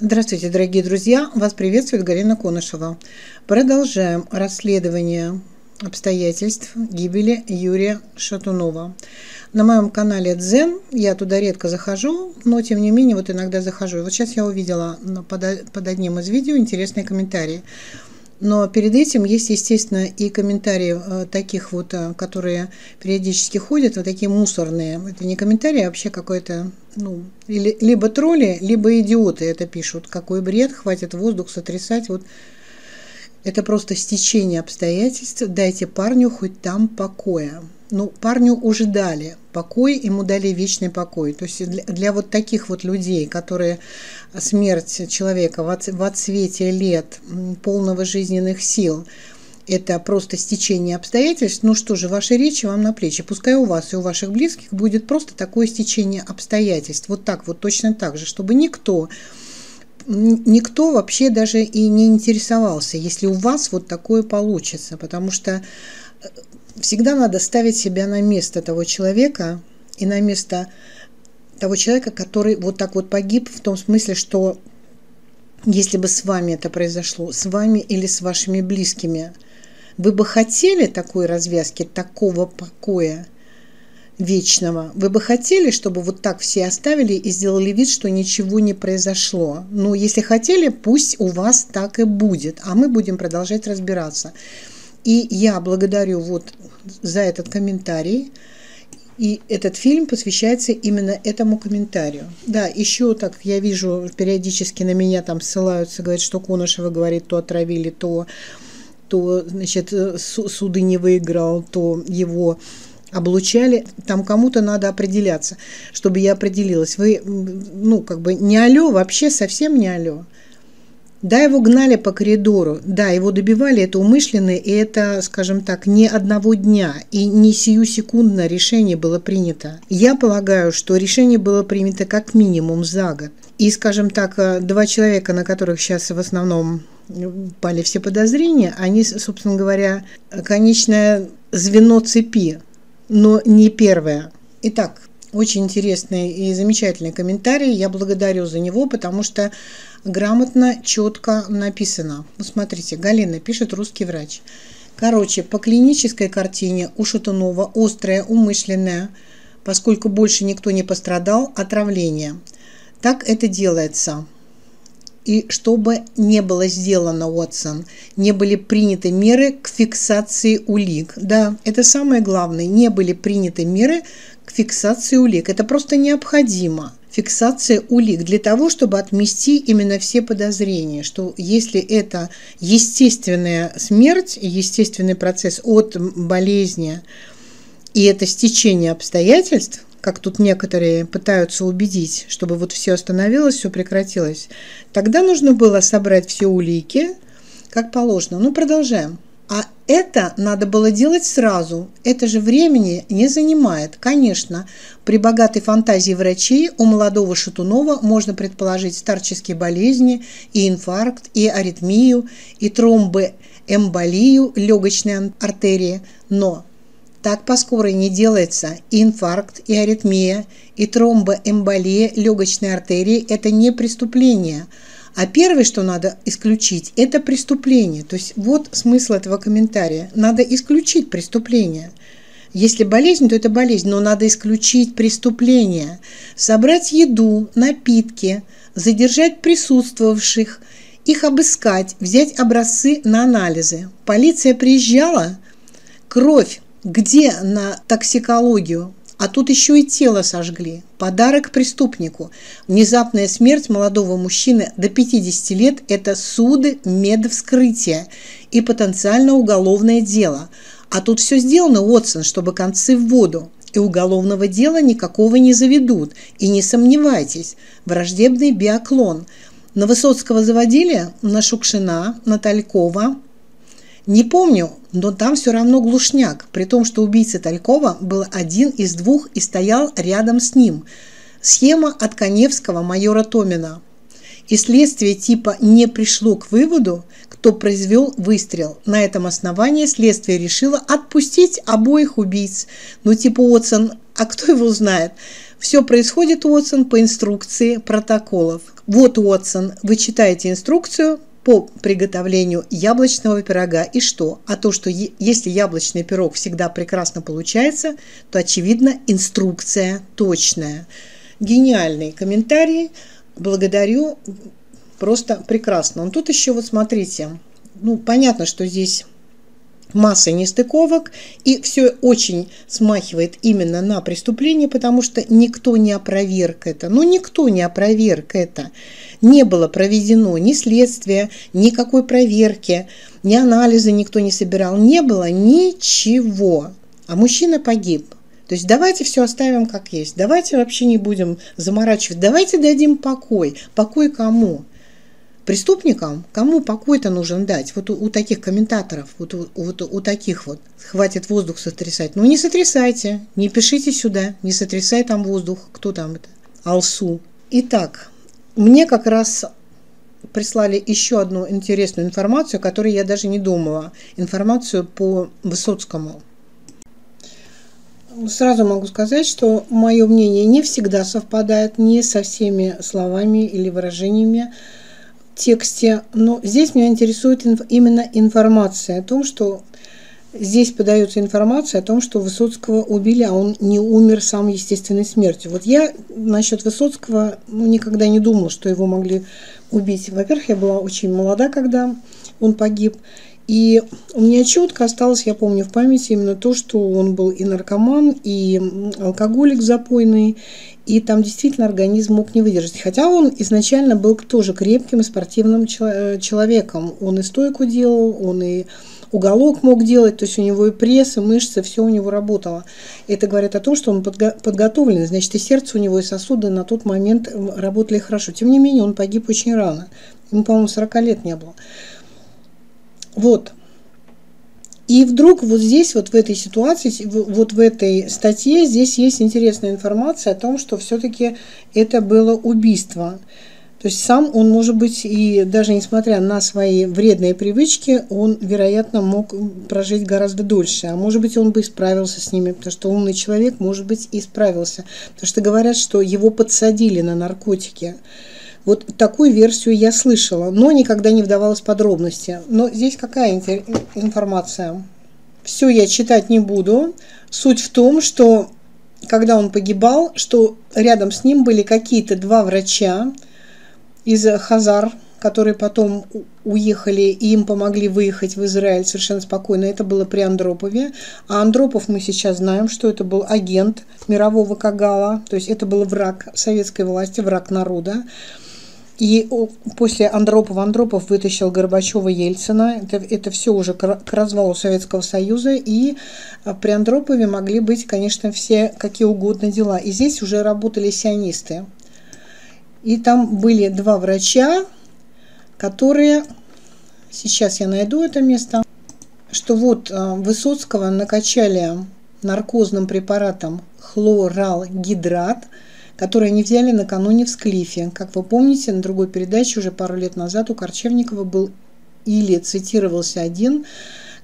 Здравствуйте, дорогие друзья! Вас приветствует Галина Конышева. Продолжаем расследование обстоятельств гибели Юрия Шатунова. На моем канале Дзен, я туда редко захожу, но тем не менее вот иногда захожу. Вот сейчас я увидела под, под одним из видео интересные комментарии. Но перед этим есть, естественно, и комментарии э, таких вот, э, которые периодически ходят, вот такие мусорные. Это не комментарии, а вообще какой-то, ну, или, либо тролли, либо идиоты это пишут. Какой бред, хватит воздух сотрясать. Вот это просто стечение обстоятельств. Дайте парню хоть там покоя ну, парню уже дали покой, ему дали вечный покой. То есть для, для вот таких вот людей, которые смерть человека в, в отсвете лет, полного жизненных сил, это просто стечение обстоятельств, ну что же, ваши речи вам на плечи. Пускай у вас и у ваших близких будет просто такое стечение обстоятельств. Вот так вот, точно так же, чтобы никто никто вообще даже и не интересовался, если у вас вот такое получится, потому что э, всегда надо ставить себя на место того человека и на место того человека, который вот так вот погиб, в том смысле, что если бы с вами это произошло, с вами или с вашими близкими, вы бы хотели такой развязки, такого покоя вечного? Вы бы хотели, чтобы вот так все оставили и сделали вид, что ничего не произошло? Ну, если хотели, пусть у вас так и будет, а мы будем продолжать разбираться. И я благодарю вот за этот комментарий. И этот фильм посвящается именно этому комментарию. Да, еще так я вижу, периодически на меня там ссылаются, говорят, что Конышева говорит, то отравили, то, то значит, суды не выиграл, то его облучали. Там кому-то надо определяться, чтобы я определилась. Вы, ну, как бы не алло, вообще совсем не алло. Да, его гнали по коридору, да, его добивали, это умышленно, и это, скажем так, не одного дня, и не сию секундно решение было принято. Я полагаю, что решение было принято как минимум за год. И, скажем так, э, два человека, на которых сейчас в основном пали все подозрения, они, собственно говоря, конечное звено цепи, но не первое. Итак, очень интересный и замечательный комментарий. Я благодарю за него, потому что грамотно, четко написано. Смотрите, Галина пишет русский врач. Короче, по клинической картине у Шатунова острое, умышленное, поскольку больше никто не пострадал, отравление. Так это делается. И чтобы не было сделано, Уотсон, не были приняты меры к фиксации улик. Да, это самое главное. Не были приняты меры фиксации улик. Это просто необходимо. Фиксация улик для того, чтобы отмести именно все подозрения, что если это естественная смерть, естественный процесс от болезни, и это стечение обстоятельств, как тут некоторые пытаются убедить, чтобы вот все остановилось, все прекратилось, тогда нужно было собрать все улики, как положено. Ну, продолжаем. А это надо было делать сразу. Это же времени не занимает. Конечно, при богатой фантазии врачей у молодого Шатунова можно предположить старческие болезни, и инфаркт, и аритмию, и тромбоэмболию легочной артерии. Но так по скорой не делается. И инфаркт, и аритмия, и тромбоэмболия легочной артерии – это не преступление – а первое, что надо исключить, это преступление. То есть вот смысл этого комментария. Надо исключить преступление. Если болезнь, то это болезнь, но надо исключить преступление. Собрать еду, напитки, задержать присутствовавших, их обыскать, взять образцы на анализы. Полиция приезжала, кровь где на токсикологию? А тут еще и тело сожгли. Подарок преступнику. Внезапная смерть молодого мужчины до 50 лет – это суды медвскрытия и потенциально уголовное дело. А тут все сделано, Уотсон, чтобы концы в воду. И уголовного дела никакого не заведут. И не сомневайтесь, враждебный биоклон. На Высоцкого заводили, на Шукшина, на Талькова – не помню, но там все равно глушняк, при том, что убийца Талькова был один из двух и стоял рядом с ним. Схема от Коневского майора Томина. И следствие типа не пришло к выводу, кто произвел выстрел. На этом основании следствие решило отпустить обоих убийц. Ну типа Отсон А кто его знает? Все происходит, Уотсон, по инструкции протоколов. Вот, Уотсон, вы читаете инструкцию по приготовлению яблочного пирога. И что? А то, что если яблочный пирог всегда прекрасно получается, то, очевидно, инструкция точная. Гениальный комментарий. Благодарю. Просто прекрасно. Но тут еще вот смотрите. Ну, понятно, что здесь масса нестыковок, и все очень смахивает именно на преступление, потому что никто не опроверг это. Ну, никто не опроверг это. Не было проведено ни следствия, никакой проверки, ни анализа никто не собирал. Не было ничего. А мужчина погиб. То есть давайте все оставим как есть. Давайте вообще не будем заморачивать. Давайте дадим покой. Покой кому? Преступникам, кому покой-то нужен дать? Вот у, у таких комментаторов, вот, у, вот у таких вот, хватит воздух сотрясать. Ну не сотрясайте, не пишите сюда, не сотрясай там воздух, кто там это, Алсу. Итак, мне как раз прислали еще одну интересную информацию, о которой я даже не думала. Информацию по Высоцкому. Сразу могу сказать, что мое мнение не всегда совпадает не со всеми словами или выражениями, тексте, но здесь меня интересует именно информация о том, что здесь подается информация о том, что Высоцкого убили, а он не умер сам естественной смертью. Вот я насчет Высоцкого ну, никогда не думала, что его могли убить. Во-первых, я была очень молода, когда он погиб. И у меня четко осталось, я помню в памяти именно то, что он был и наркоман, и алкоголик запойный, и там действительно организм мог не выдержать. Хотя он изначально был тоже крепким и спортивным э, человеком. Он и стойку делал, он и уголок мог делать, то есть у него и пресс, и мышцы, все у него работало. Это говорит о том, что он подго- подготовлен, значит, и сердце у него, и сосуды на тот момент работали хорошо. Тем не менее, он погиб очень рано. Ему, по-моему, 40 лет не было. Вот. И вдруг вот здесь, вот в этой ситуации, вот в этой статье, здесь есть интересная информация о том, что все-таки это было убийство. То есть сам он, может быть, и даже несмотря на свои вредные привычки, он, вероятно, мог прожить гораздо дольше. А может быть, он бы справился с ними, потому что умный человек, может быть, и справился. Потому что говорят, что его подсадили на наркотики. Вот такую версию я слышала, но никогда не вдавалась в подробности. Но здесь какая информация? Все я читать не буду. Суть в том, что когда он погибал, что рядом с ним были какие-то два врача из Хазар, которые потом уехали и им помогли выехать в Израиль совершенно спокойно. Это было при Андропове. А Андропов мы сейчас знаем, что это был агент мирового Кагала, то есть это был враг советской власти, враг народа. И после Андропова Андропов вытащил Горбачева Ельцина. Это, это все уже к развалу Советского Союза. И а, при Андропове могли быть, конечно, все какие угодно дела. И здесь уже работали сионисты. И там были два врача, которые... Сейчас я найду это место. Что вот а, Высоцкого накачали наркозным препаратом хлоралгидрат – которые они взяли накануне в Склифе. Как вы помните, на другой передаче уже пару лет назад у Корчевникова был или цитировался один,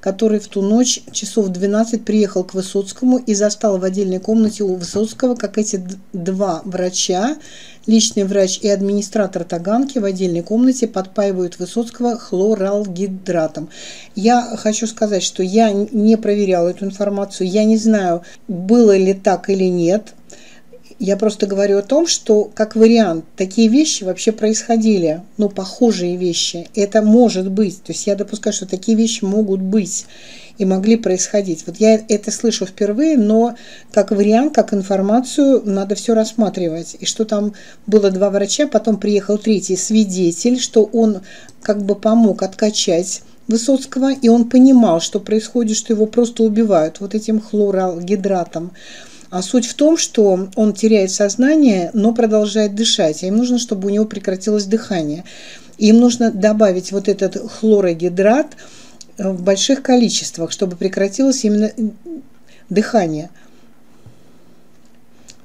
который в ту ночь часов 12 приехал к Высоцкому и застал в отдельной комнате у Высоцкого, как эти два врача, личный врач и администратор Таганки в отдельной комнате подпаивают Высоцкого хлоралгидратом. Я хочу сказать, что я не проверяла эту информацию, я не знаю, было ли так или нет, я просто говорю о том, что как вариант такие вещи вообще происходили, ну, похожие вещи. Это может быть. То есть я допускаю, что такие вещи могут быть и могли происходить. Вот я это слышу впервые, но как вариант, как информацию надо все рассматривать. И что там было два врача, потом приехал третий свидетель, что он как бы помог откачать Высоцкого, и он понимал, что происходит, что его просто убивают вот этим хлоралгидратом. А суть в том, что он теряет сознание, но продолжает дышать. А им нужно, чтобы у него прекратилось дыхание. им нужно добавить вот этот хлорогидрат э, в больших количествах, чтобы прекратилось именно дыхание.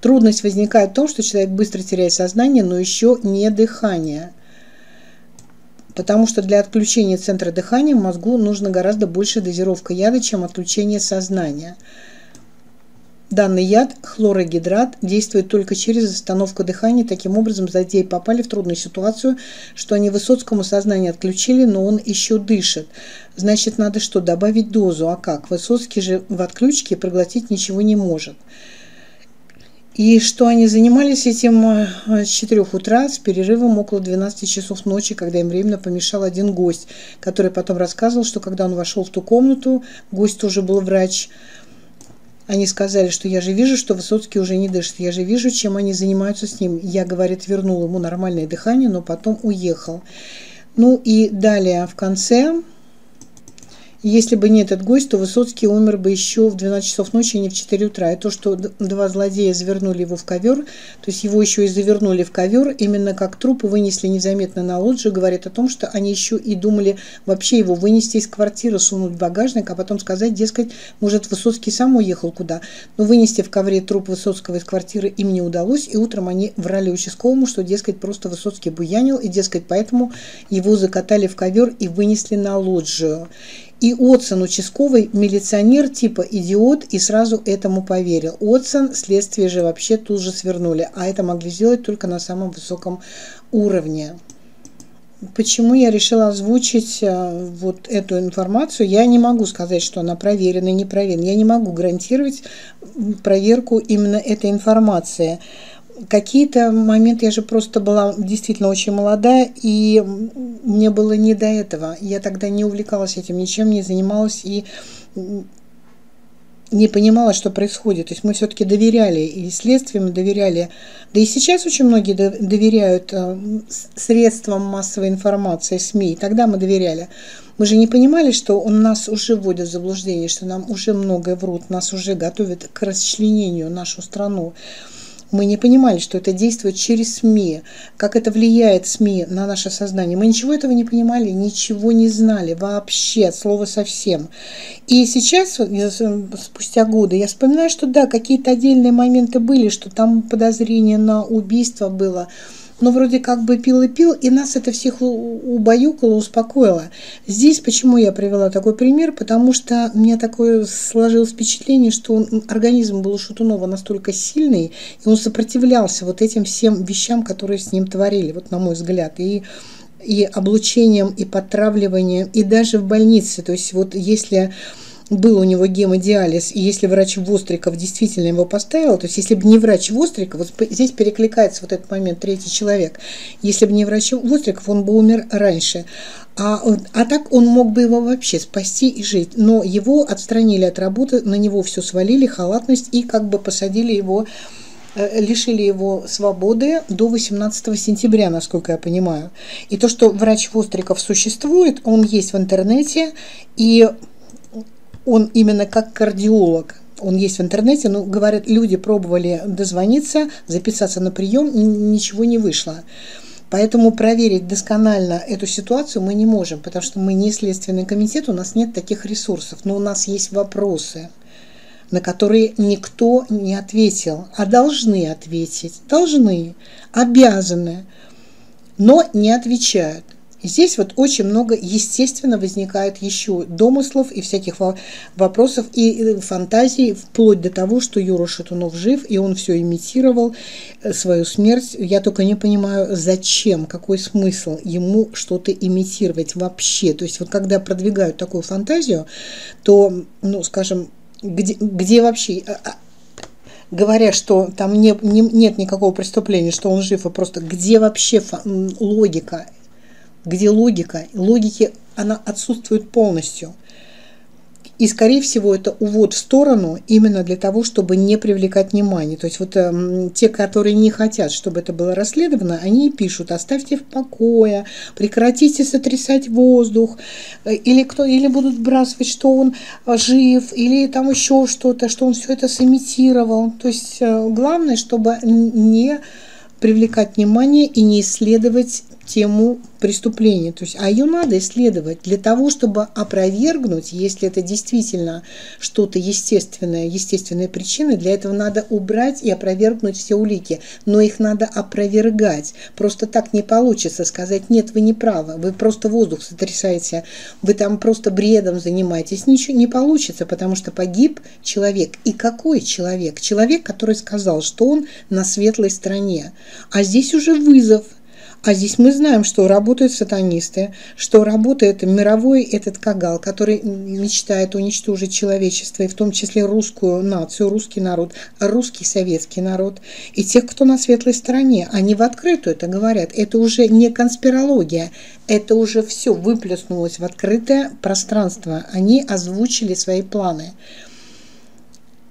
Трудность возникает в том, что человек быстро теряет сознание, но еще не дыхание. Потому что для отключения центра дыхания в мозгу нужно гораздо больше дозировка яда, чем отключение сознания. Данный яд, хлорогидрат, действует только через остановку дыхания. Таким образом, злодеи попали в трудную ситуацию, что они Высоцкому сознание отключили, но он еще дышит. Значит, надо что, добавить дозу? А как? Высоцкий же в отключке проглотить ничего не может. И что они занимались этим э, с 4 утра с перерывом около 12 часов ночи, когда им временно помешал один гость, который потом рассказывал, что когда он вошел в ту комнату, гость тоже был врач, они сказали, что я же вижу, что Высоцкий уже не дышит. Я же вижу, чем они занимаются с ним. Я, говорит, вернул ему нормальное дыхание, но потом уехал. Ну и далее в конце если бы не этот гость, то Высоцкий умер бы еще в 12 часов ночи, а не в 4 утра. И то, что два злодея завернули его в ковер, то есть его еще и завернули в ковер, именно как труп и вынесли незаметно на лоджию, говорит о том, что они еще и думали вообще его вынести из квартиры, сунуть в багажник, а потом сказать, дескать, может, Высоцкий сам уехал куда. Но вынести в ковре труп Высоцкого из квартиры им не удалось, и утром они врали участковому, что, дескать, просто Высоцкий буянил, и, дескать, поэтому его закатали в ковер и вынесли на лоджию. И Отсон участковый милиционер типа идиот и сразу этому поверил. Отсон следствие же вообще тут же свернули, а это могли сделать только на самом высоком уровне. Почему я решила озвучить э, вот эту информацию? Я не могу сказать, что она проверена, не проверена. Я не могу гарантировать проверку именно этой информации какие-то моменты я же просто была действительно очень молодая, и мне было не до этого. Я тогда не увлекалась этим, ничем не занималась и не понимала, что происходит. То есть мы все-таки доверяли и следствиям доверяли. Да и сейчас очень многие доверяют э, средствам массовой информации, СМИ. Тогда мы доверяли. Мы же не понимали, что он нас уже вводит в заблуждение, что нам уже многое врут, нас уже готовят к расчленению нашу страну. Мы не понимали, что это действует через СМИ, как это влияет СМИ на наше сознание. Мы ничего этого не понимали, ничего не знали вообще, от слова совсем. И сейчас, спустя годы, я вспоминаю, что да, какие-то отдельные моменты были, что там подозрение на убийство было, но вроде как бы пил и пил, и нас это всех убаюкало, успокоило. Здесь почему я привела такой пример? Потому что меня такое сложилось впечатление, что организм был у Шатунова настолько сильный, и он сопротивлялся вот этим всем вещам, которые с ним творили, вот на мой взгляд. И и облучением, и подтравливанием, и даже в больнице. То есть вот если был у него гемодиализ, и если врач Востриков действительно его поставил, то есть если бы не врач Востриков, вот здесь перекликается вот этот момент, третий человек, если бы не врач Востриков, он бы умер раньше. А, а так он мог бы его вообще спасти и жить. Но его отстранили от работы, на него все свалили, халатность, и как бы посадили его э, лишили его свободы до 18 сентября, насколько я понимаю. И то, что врач Востриков существует, он есть в интернете, и он именно как кардиолог, он есть в интернете, но, говорят, люди пробовали дозвониться, записаться на прием, ничего не вышло. Поэтому проверить досконально эту ситуацию мы не можем, потому что мы не следственный комитет, у нас нет таких ресурсов, но у нас есть вопросы, на которые никто не ответил, а должны ответить, должны, обязаны, но не отвечают. Здесь вот очень много, естественно, возникает еще домыслов и всяких вопросов и фантазий, вплоть до того, что Юра Шатунов жив, и он все имитировал, э, свою смерть. Я только не понимаю, зачем, какой смысл ему что-то имитировать вообще. То есть вот когда продвигают такую фантазию, то, ну, скажем, где, где вообще а, а, говоря, что там не, не, нет никакого преступления, что он жив, и просто где вообще логика где логика, логики она отсутствует полностью. И, скорее всего, это увод в сторону именно для того, чтобы не привлекать внимание. То есть вот э, те, которые не хотят, чтобы это было расследовано, они пишут, оставьте в покое, прекратите сотрясать воздух, э, или, кто, или будут сбрасывать, что он э, жив, или там еще что-то, что он все это сымитировал. То есть э, главное, чтобы не привлекать внимание и не исследовать тему преступления. То есть, а ее надо исследовать для того, чтобы опровергнуть, если это действительно что-то естественное, естественные причины, для этого надо убрать и опровергнуть все улики. Но их надо опровергать. Просто так не получится сказать, нет, вы не правы, вы просто воздух сотрясаете, вы там просто бредом занимаетесь. Ничего не получится, потому что погиб человек. И какой человек? Человек, который сказал, что он на светлой стороне. А здесь уже вызов а здесь мы знаем, что работают сатанисты, что работает мировой этот кагал, который мечтает уничтожить человечество, и в том числе русскую нацию, русский народ, русский советский народ, и тех, кто на светлой стороне. Они в открытую это говорят. Это уже не конспирология, это уже все выплеснулось в открытое пространство. Они озвучили свои планы.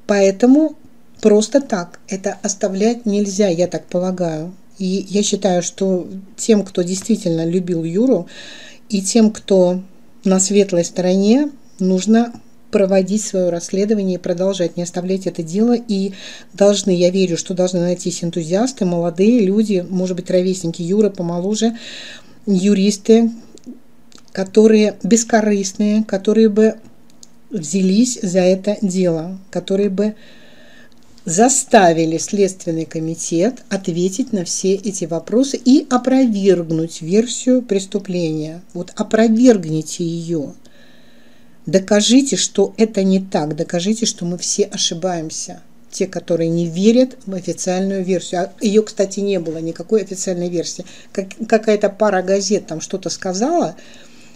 Поэтому просто так это оставлять нельзя, я так полагаю. И я считаю, что тем, кто действительно любил Юру, и тем, кто на светлой стороне, нужно проводить свое расследование и продолжать, не оставлять это дело. И должны, я верю, что должны найтись энтузиасты, молодые люди, может быть, ровесники Юры помоложе, юристы, которые бескорыстные, которые бы взялись за это дело, которые бы заставили Следственный комитет ответить на все эти вопросы и опровергнуть версию преступления. Вот опровергните ее. Докажите, что это не так. Докажите, что мы все ошибаемся. Те, которые не верят в официальную версию. А ее, кстати, не было, никакой официальной версии. Как, какая-то пара газет там что-то сказала,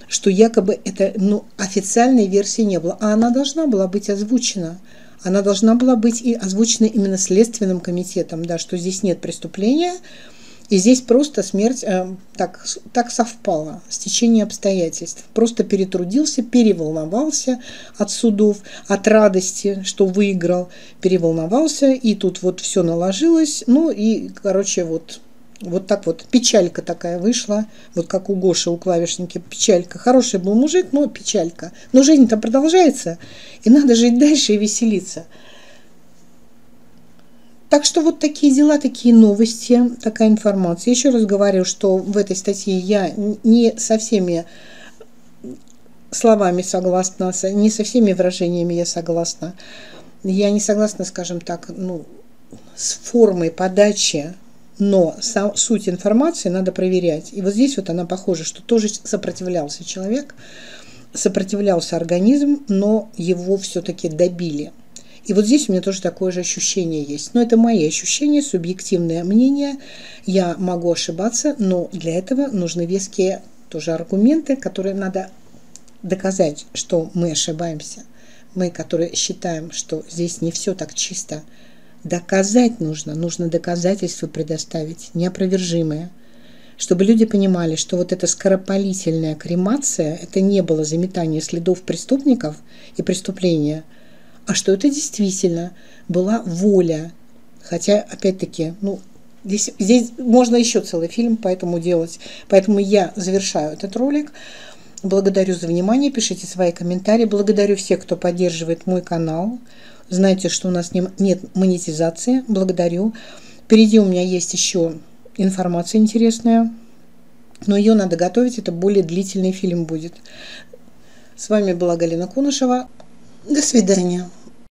что якобы это ну, официальной версии не было. А она должна была быть озвучена она должна была быть и озвучена именно Следственным комитетом, да, что здесь нет преступления, и здесь просто смерть э, так, так совпала, стечение обстоятельств. Просто перетрудился, переволновался от судов, от радости, что выиграл, переволновался, и тут вот все наложилось. Ну и, короче, вот вот так вот печалька такая вышла, вот как у Гоши, у клавишники печалька. Хороший был мужик, но печалька. Но жизнь-то продолжается, и надо жить дальше и веселиться. Так что вот такие дела, такие новости, такая информация. Еще раз говорю, что в этой статье я не со всеми словами согласна, не со всеми выражениями я согласна. Я не согласна, скажем так, ну, с формой подачи но сам, суть информации надо проверять. И вот здесь вот она похожа, что тоже сопротивлялся человек, сопротивлялся организм, но его все-таки добили. И вот здесь у меня тоже такое же ощущение есть. Но это мои ощущения, субъективное мнение. Я могу ошибаться, но для этого нужны веские тоже аргументы, которые надо доказать, что мы ошибаемся. Мы, которые считаем, что здесь не все так чисто, Доказать нужно, нужно доказательства предоставить, неопровержимые, чтобы люди понимали, что вот эта скоропалительная кремация, это не было заметание следов преступников и преступления, а что это действительно была воля. Хотя, опять-таки, ну, здесь, здесь можно еще целый фильм по этому делать. Поэтому я завершаю этот ролик. Благодарю за внимание, пишите свои комментарии. Благодарю всех, кто поддерживает мой канал. Знаете, что у нас нет монетизации. Благодарю. Впереди у меня есть еще информация интересная. Но ее надо готовить. Это более длительный фильм будет. С вами была Галина Кунышева. До свидания.